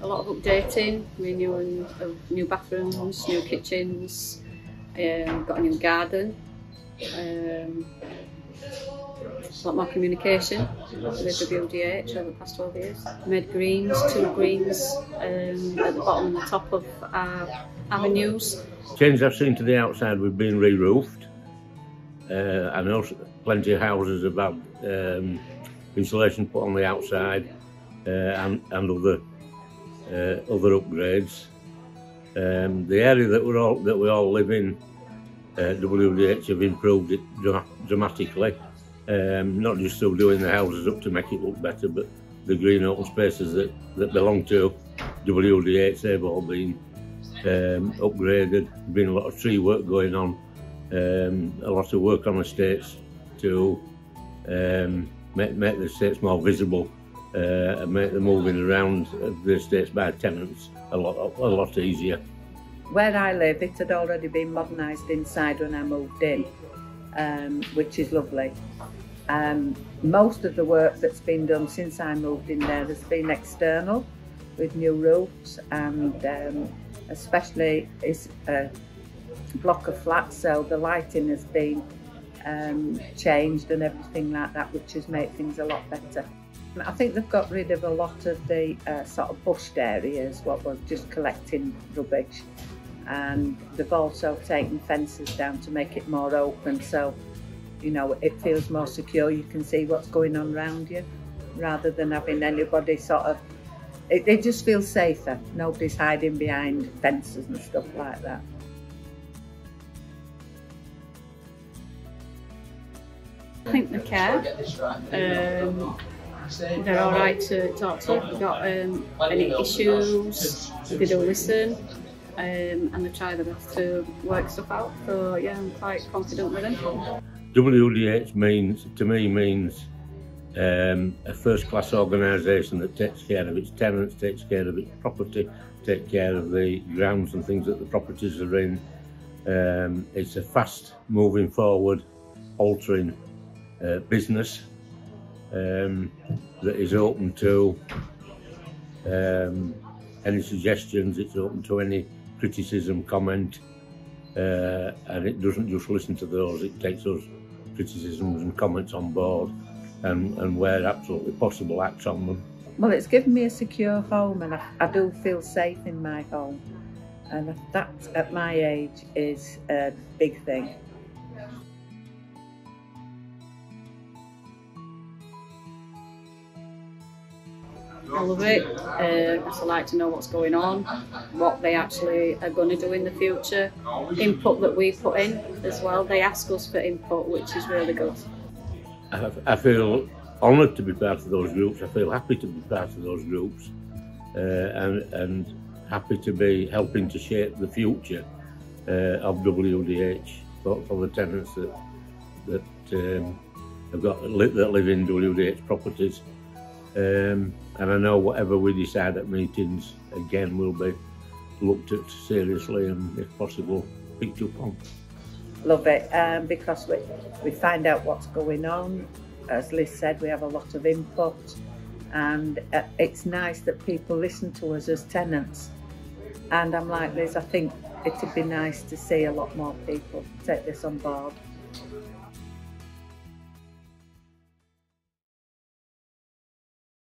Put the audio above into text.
A lot of updating, renewing of new bathrooms, new kitchens, um, got a new garden, um, a lot more communication with WDH over the past 12 years. Made greens, two greens um, at the bottom and the top of our avenues. Changes I've seen to the outside, we've been re-roofed. Uh, know plenty of houses have um, insulation put on the outside uh, and, and other uh, other upgrades. Um, the area that we all that we all live in, uh, WDH have improved it dra dramatically. Um, not just through doing the houses up to make it look better, but the green open spaces that, that belong to WDH, they've all been um, upgraded. There's been a lot of tree work going on, um, a lot of work on estates to um, make, make the estates more visible uh, and make the moving around the estates by tenants a lot a lot easier. Where I live, it had already been modernised inside when I moved in, um, which is lovely. Um, most of the work that's been done since I moved in there has been external, with new roofs and um, especially it's a block of flats, so the lighting has been um, changed and everything like that, which has made things a lot better. I think they've got rid of a lot of the uh, sort of bushed areas, what was just collecting rubbish. And they've also taken fences down to make it more open, so you know it feels more secure. You can see what's going on around you, rather than having anybody sort of. It, it just feels safer. Nobody's hiding behind fences and stuff like that. I think the care. Um, they're all right to talk to. If you've got um, any issues, they do listen, um, and they try their best to work stuff out. So yeah, I'm quite confident with them. WDH means, to me, means um, a first-class organisation that takes care of its tenants, takes care of its property, takes care of the grounds and things that the properties are in. Um, it's a fast moving forward, altering uh, business um, that is open to um, any suggestions, it's open to any criticism, comment, uh, and it doesn't just listen to those, it takes those criticisms and comments on board and, and where absolutely possible acts on them. Well, it's given me a secure home and I, I do feel safe in my home. And that, at my age, is a big thing. I of it. Uh, I like to know what's going on, what they actually are going to do in the future, input that we put in as well. They ask us for input, which is really good. I, I feel honoured to be part of those groups. I feel happy to be part of those groups, uh, and and happy to be helping to shape the future uh, of WDH for, for the tenants that that um, have got that live in WDH properties. Um, and I know whatever we decide at meetings, again, will be looked at seriously and, if possible, picked up on. Love it um, because we, we find out what's going on. As Liz said, we have a lot of input, and uh, it's nice that people listen to us as tenants. And I'm like Liz, I think it'd be nice to see a lot more people take this on board.